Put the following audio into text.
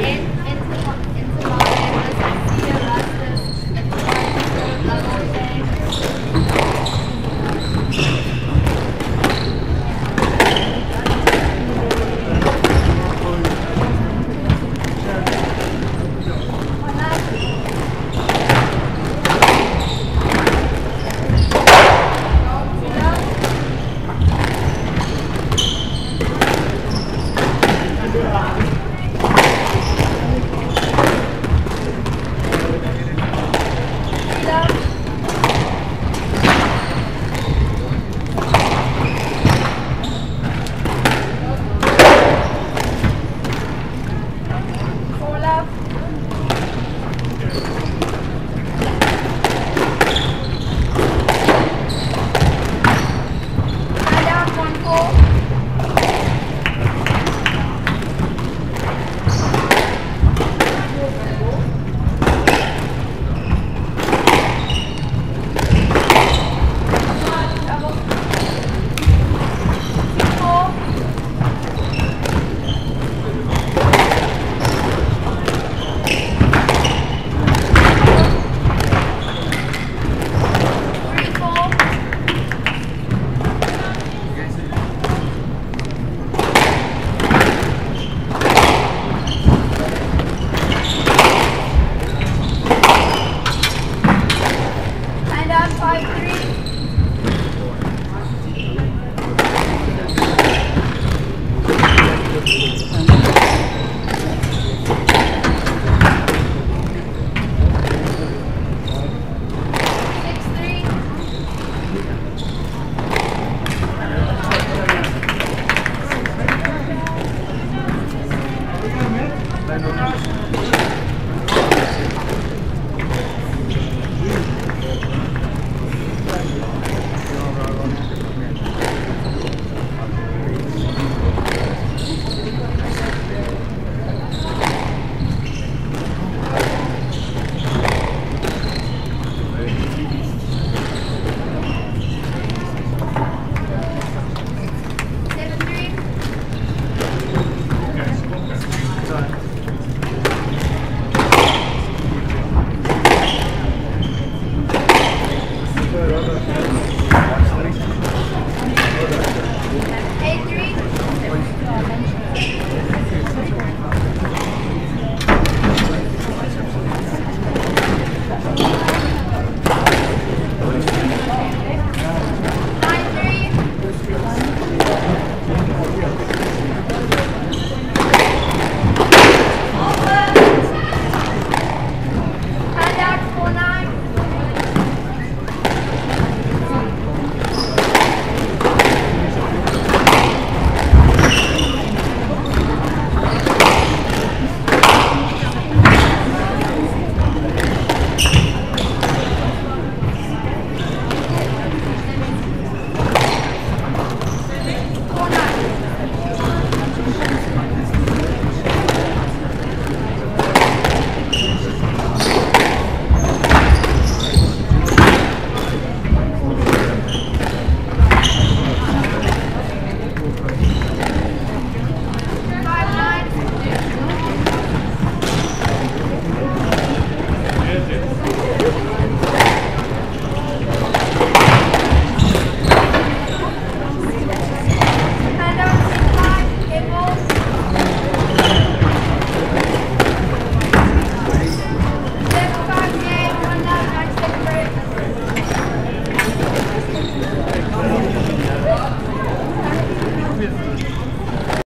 In,